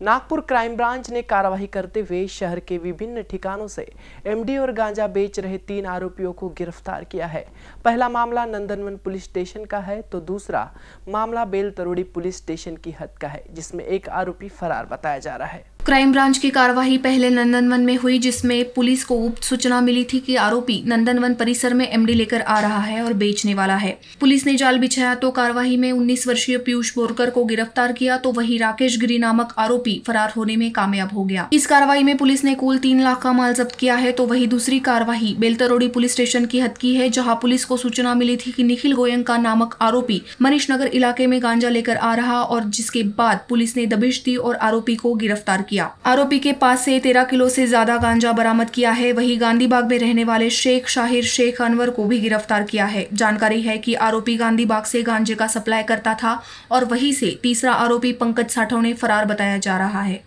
Nagpur crime branch ने कार्रवाई करते हुए शहर के विभिन्न ठिकानों से एमडी और गांजा बेच रहे तीन आरोपियों को गिरफ़्तार किया है। पहला मामला नंदनवन पुलिस स्टेशन का है तो दूसरा मामला बेलतरोड़ी पुलिस स्टेशन की हद का है, जिसमें एक आरोपी फरार बताया जा रहा है। क्राइम ब्रांच की कार्यवाही पहले नंदनवन में हुई, जिसमें पुलिस को गुप्त सूचना मिली थी कि आरोपी नंदनवन परिसर में एमडी लेकर आ रहा है और बेचने वाला है। पुलिस ने जाल बिछाया तो कार्रवाई में 19 वर्षीय पीयूष बोरकर को गिरफ़्तार किया तो वही राकेश गिरी नामक आरोपी फरार होने में कामयाब हो गया। इस कार्रवाई में पुलिस ने कुल तीन लाख का माल जब्त किया है तो वही दूसरी कार्यवाही बेलतरोड़ी पुलिस स्टेशन की हद की है, जहाँ पुलिस को सूचना मिली थी की निखिल गोयंका नामक आरोपी मनीष नगर इलाके में गांजा लेकर आ रहा और जिसके बाद पुलिस ने दबिश दी और आरोपी को गिरफ़्तार किया। आरोपी के पास से तेरह किलो से ज़्यादा गांजा बरामद किया है। वही गांधी बाग में रहने वाले शेख शाहिर शेख अनवर को भी गिरफ़्तार किया है। जानकारी है कि आरोपी गांधी बाग से गांजे का सप्लाई करता था और वहीं से तीसरा आरोपी पंकज साठवणे फरार बताया जा रहा है।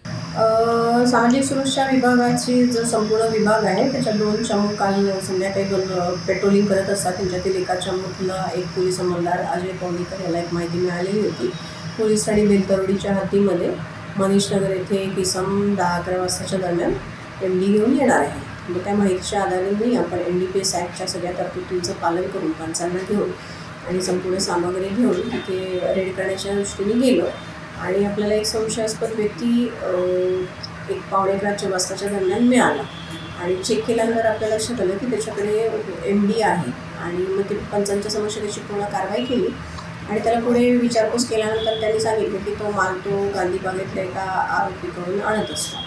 सामाजिक सुरक्षा विभागाची जो संपूर्ण विभाग आहे, त्याच्या दोन चमूक काल संध्याकाळी दोन पेट्रोलिंग करत असतात. त्यांच्यातील एका चमूकला एक पोलीस अंमलदार अजय पवनीकर याला एक माहिती मिळालेली होती. पोलीस ठाणे बेलतरोडीच्या हद्दीमध्ये मनीष नगर येथे एक इसम दहा अकरा वाजताच्या दरम्यान एम डी घेऊन येणार आहे. मग त्या माहितीच्या आधारे आपण एन डी पी एस ॲक्टच्या सगळ्या तरतुदींचं पालन करून पंचांना घेऊन आणि संपूर्ण सामग्री घेऊन तिथे रेड करण्याच्या दृष्टीने गेलो. आणि आपल्याला एक संशयास्पद व्यक्ती एक पावणे अकराच्या वाजताच्या दरम्यान मिळाला. आणि चेक केल्यानंतर आपल्या लक्षात आलं की त्याच्याकडे एम डी आहे. आणि मग ते पंचांच्या समक्ष त्याची पूर्ण कारवाई केली. आणि त्याला पुढे विचारपूस केल्यानंतर त्यांनी सांगितलं की तो माल तो गांधीबागेतल्या एका आरोपीकडून आणत असतो.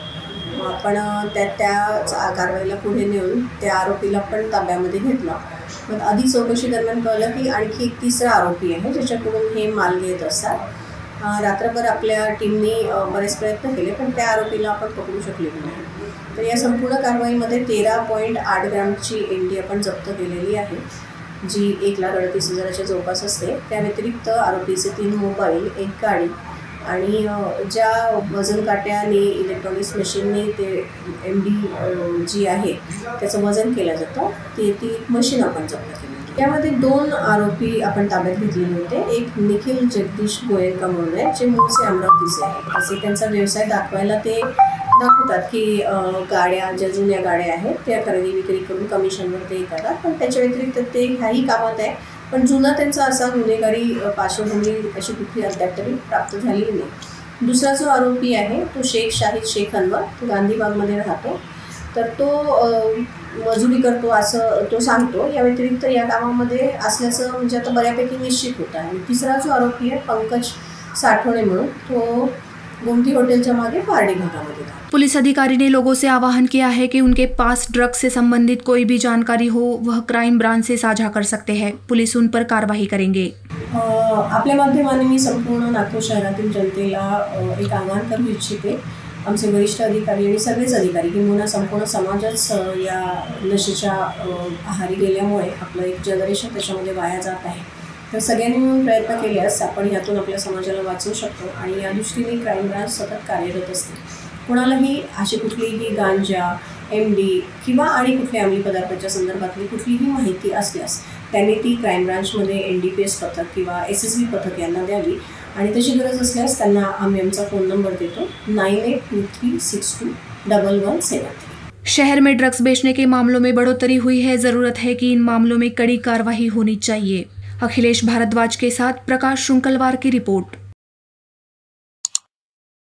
मग आपण त्या त्या कारवाईला पुढे नेऊन त्या आरोपीला पण ताब्यामध्ये घेतलं. मग आधी चौकशी दरम्यान कळलं की आणखी एक तिसरा आरोपी आहे ज्याच्याकडून हे माल घेत असतात. रात्रभर आपल्या टीमनी बरेच प्रयत्न केले पण त्या आरोपीला आपण पकडू शकलेलो नाही. तर या संपूर्ण कारवाईमध्ये तेरा पॉईंट आठ ग्रॅमची डी आपण जप्त केलेली आहे. जी एक लाख अडतीस हजाराच्या जवळपास असते त्या व्यतिरिक्त आरोपीचे तीन मोबाईल एक गाडी आणि ज्या वजन काट्याने इलेक्ट्रॉनिक्स मशीनने ते एम डी जी आहे त्याचं वजन केलं जातं ते ती एक मशीन आपण जप्त केली. त्यामध्ये दोन आरोपी आपण ताब्यात घेतलेले होते. एक निखिल जगदीश गोयंका म्हणून आहे जे मूळचे अमरावतीचे आहे. असे त्यांचा व्यवसाय दाखवायला ते दाखवतात की गाड्या ज्या जुन्या गाड्या आहेत त्या खरेदी विक्री करून कमिशनवर ते करतात पण त्याच्या व्यतिरिक्त ते ह्याही कामात आहे. पण जुना त्यांचा असा गुन्हेगारी पार्श्वभूमी अशी कुठली अद्याप तरी प्राप्त झालेली नाही. दुसरा जो आरोपी आहे तो शेख शाहिद शेख अनवर तो गांधीबागमध्ये राहतो. तर तो मजुरी करतो असं तो सांगतो. या व्यतिरिक्त या कामामध्ये असल्याचं म्हणजे आता बऱ्यापैकी निश्चित होतं आणि तिसरा जो आरोपी आहे पंकज साठवणे म्हणून तो गोमती हॉटेलच्या मागे पारडी भागामध्ये पुलिस अधिकारी ने लोगों से आह्वान किया है कि उनके पास ड्रग्स से संबंधित कोई भी जानकारी हो वह क्राइम ब्रांच से साझा कर सकते हैं। पुलिस उन पर कार्रवाई करेंगे। आपल्या माध्यमाने मी संपूर्ण नागपूर शहरातील जनतेला एक आवाहन करू इच्छिते. आमचे वरिष्ठ अधिकारी आणि सगळेच अधिकारी किंवा संपूर्ण समाजच या नशेच्या आहारी गेल्यामुळे आपलं एक जनरेशन त्याच्यामध्ये वाया जात आहे. तर सगळ्यांनी मिळून प्रयत्न केल्यास आपण यातून आपल्या समाजाला वाचवू शकतो आणि या दृष्टीने क्राईम ब्रांच सतत कार्यरत असते. कोणालाही अशी कुठलीही गांजा एम डी किंवा आणि कुठल्या अंमली पदार्थाच्या संदर्भातली कुठलीही माहिती असल्यास त्यांनी ती क्राईम ब्रांचमध्ये एन डी पी एस पथक किंवा एस एस बी पथक यांना द्यावी. आणि तशी गरज असल्यास त्यांना आम्ही आमचा फोन नंबर देतो nine eight two three six two double one seven three. शहर में ड्रग्स बेचने के मामलों में बढ़ोतरी हुई है। जरूरत है कि इन मामलों में कड़ी कार्रवाई होनी चाहिए। अखिलेश भारद्वाज के साथ प्रकाश शुंकलवार की रिपोर्ट।